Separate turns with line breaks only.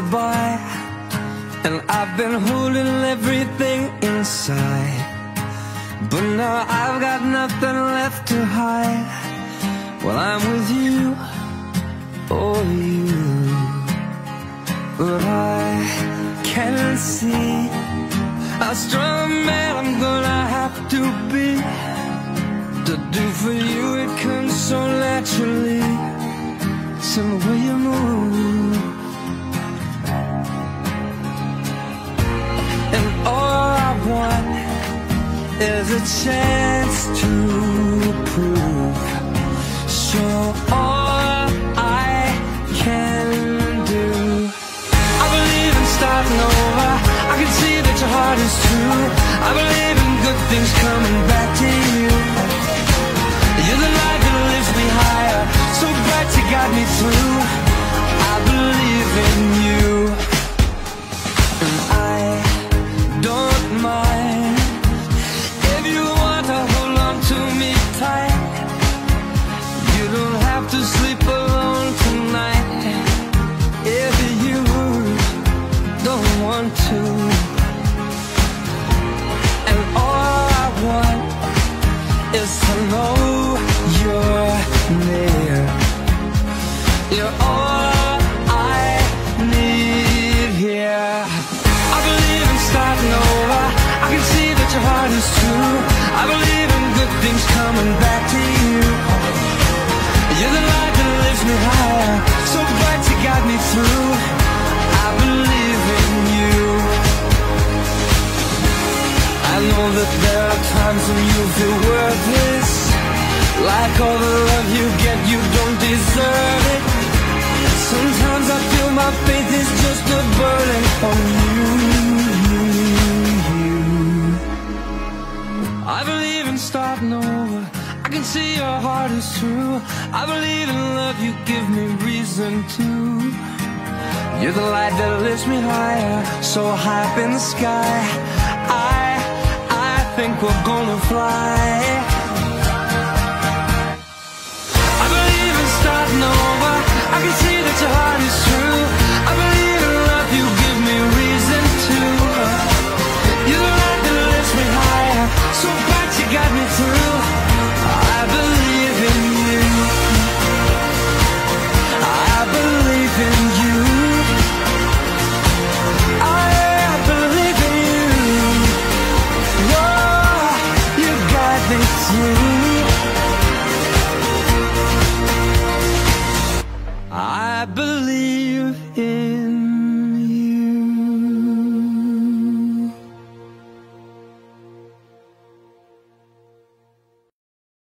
by And I've been holding everything inside. But now I've got nothing left to hide. Well, I'm with you, oh you. But I can't see How strong man I'm gonna have to be To do for you. It comes so naturally Some way is a chance to prove. So all I can do I believe in starting over. I can see that your heart is true. I believe in good things coming don't want to. And all I want is to know you're near. You're all I need here. I believe in starting over I can see that your heart is true. I believe in good things coming back to you. You're the light that lifts me higher So bright you got me through. I believe that there are times when you feel worthless. Like all the love you get, you don't deserve it. Sometimes I feel my faith is just a burden on you. I believe in starting over. I can see your heart is true. I believe in love, you give me reason to. You're the light that lifts me higher. So high up in the sky we're gonna fly